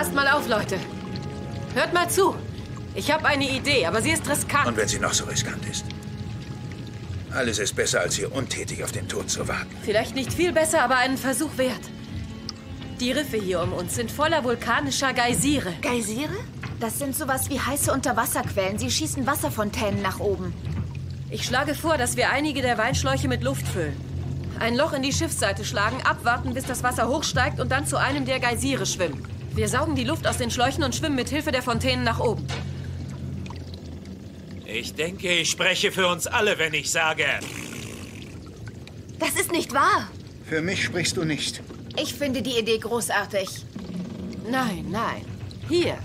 Passt mal auf, Leute. Hört mal zu. Ich habe eine Idee, aber sie ist riskant. Und wenn sie noch so riskant ist? Alles ist besser, als hier untätig auf den Tod zu warten. Vielleicht nicht viel besser, aber einen Versuch wert. Die Riffe hier um uns sind voller vulkanischer Geysire. Geysire? Das sind sowas wie heiße Unterwasserquellen. Sie schießen Wasserfontänen nach oben. Ich schlage vor, dass wir einige der Weinschläuche mit Luft füllen. Ein Loch in die Schiffsseite schlagen, abwarten, bis das Wasser hochsteigt und dann zu einem der Geysire schwimmen. Wir saugen die Luft aus den Schläuchen und schwimmen mit Hilfe der Fontänen nach oben. Ich denke, ich spreche für uns alle, wenn ich sage. Das ist nicht wahr. Für mich sprichst du nicht. Ich finde die Idee großartig. Nein, nein. Hier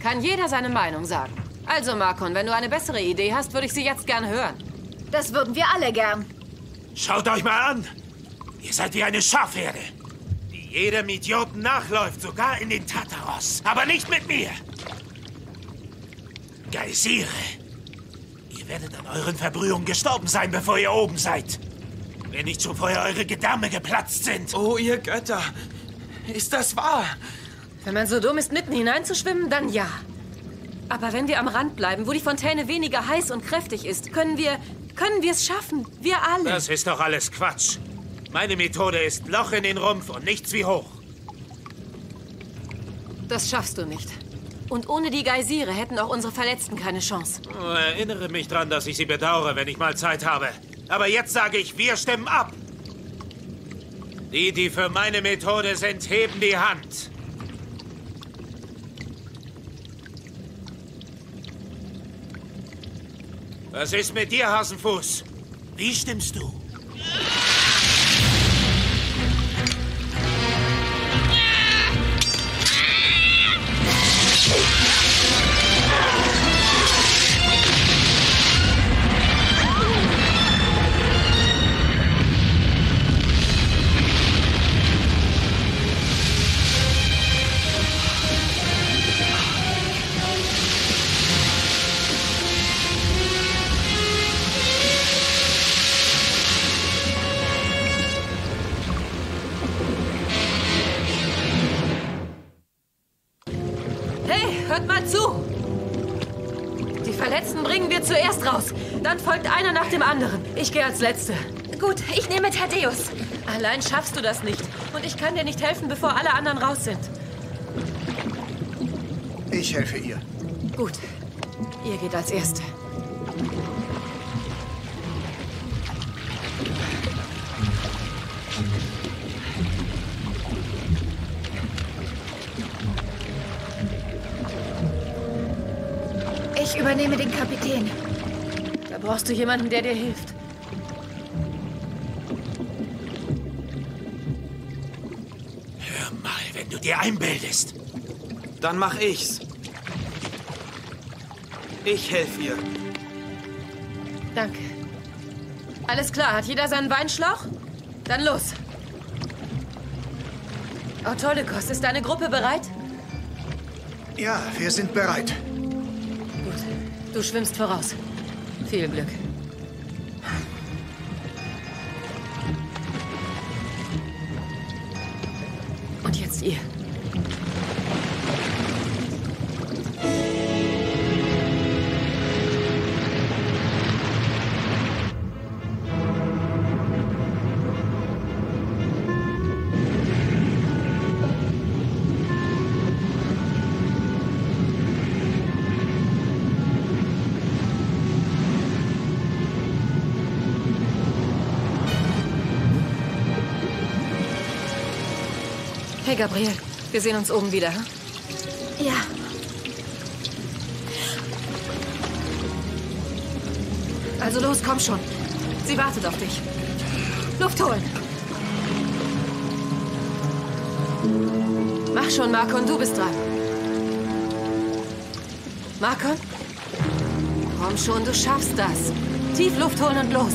kann jeder seine Meinung sagen. Also, Markon, wenn du eine bessere Idee hast, würde ich sie jetzt gern hören. Das würden wir alle gern. Schaut euch mal an. Ihr seid wie eine Schafherde, jedem Idioten nachläuft, sogar in den Tartaros. Aber nicht mit mir. Geysire. Ihr werdet an euren Verbrühungen gestorben sein, bevor ihr oben seid. Wenn nicht schon vorher eure Gedärme geplatzt sind. Oh, ihr Götter. Ist das wahr? Wenn man so dumm ist, mitten hineinzuschwimmen, dann ja. Aber wenn wir am Rand bleiben, wo die Fontäne weniger heiß und kräftig ist, können wir, können wir es schaffen. Wir alle. Das ist doch alles Quatsch. Meine Methode ist Loch in den Rumpf und nichts wie hoch. Das schaffst du nicht. Und ohne die Geysire hätten auch unsere Verletzten keine Chance. Oh, erinnere mich dran, dass ich sie bedauere, wenn ich mal Zeit habe. Aber jetzt sage ich, wir stimmen ab. Die, die für meine Methode sind, heben die Hand. Was ist mit dir, Hasenfuß? Wie stimmst du? Hört mal zu! Die Verletzten bringen wir zuerst raus. Dann folgt einer nach dem anderen. Ich gehe als Letzte. Gut, ich nehme Thaddeus. Allein schaffst du das nicht. Und ich kann dir nicht helfen, bevor alle anderen raus sind. Ich helfe ihr. Gut. Ihr geht als Erste. Ich übernehme den Kapitän. Da brauchst du jemanden, der dir hilft. Hör mal, wenn du dir einbildest. Dann mach ich's. Ich helfe ihr. Danke. Alles klar, hat jeder seinen Weinschlauch? Dann los. Autolykos, ist deine Gruppe bereit? Ja, wir sind bereit. Du schwimmst voraus. Viel Glück. Und jetzt ihr. Hey, Gabriel. Wir sehen uns oben wieder. hm? Ja. Also los, komm schon. Sie wartet auf dich. Luft holen. Mach schon, Markon, du bist dran. Markon? Komm schon, du schaffst das. Tief Luft holen und los.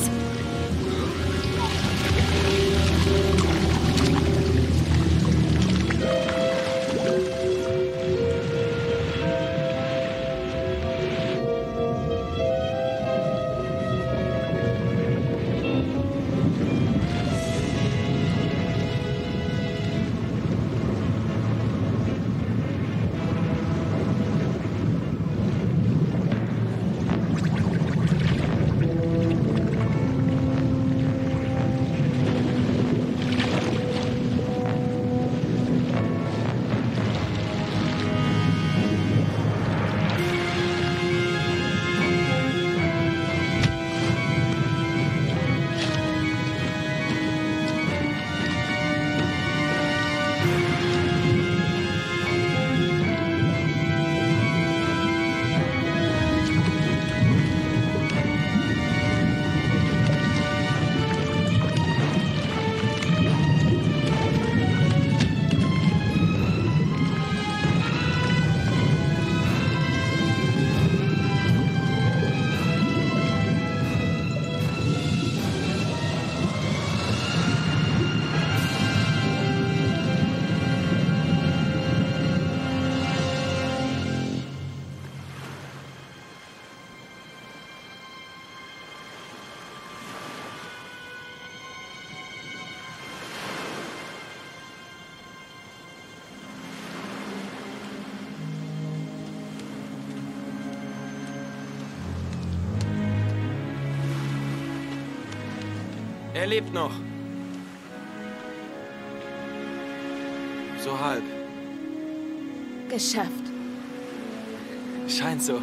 Er lebt noch. So halb. Geschafft. Scheint so.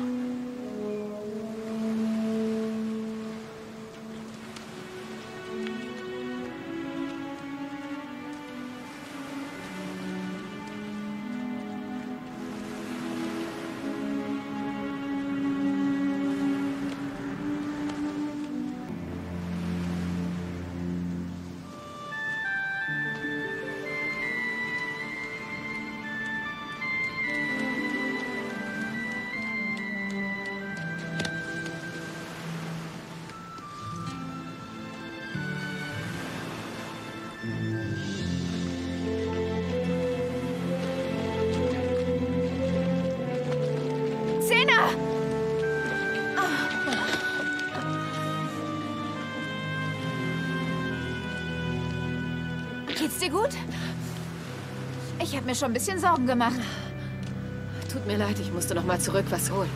Geht's dir gut? Ich habe mir schon ein bisschen Sorgen gemacht. Tut mir leid, ich musste noch mal zurück was holen.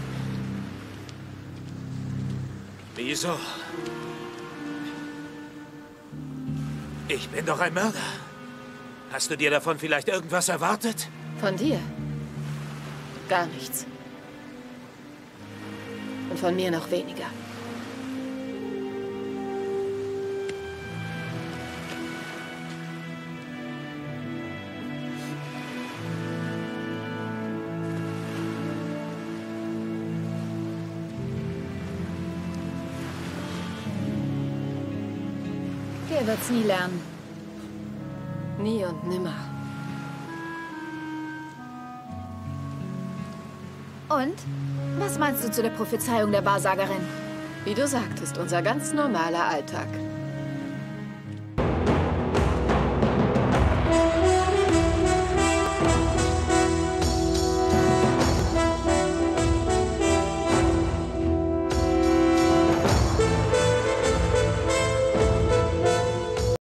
Wieso? Ich bin doch ein Mörder. Hast du dir davon vielleicht irgendwas erwartet? Von dir? Gar nichts. Und von mir noch weniger. Der wird's nie lernen. Nie und nimmer. Und? Was meinst du zu der Prophezeiung der Wahrsagerin? Wie du sagtest, unser ganz normaler Alltag.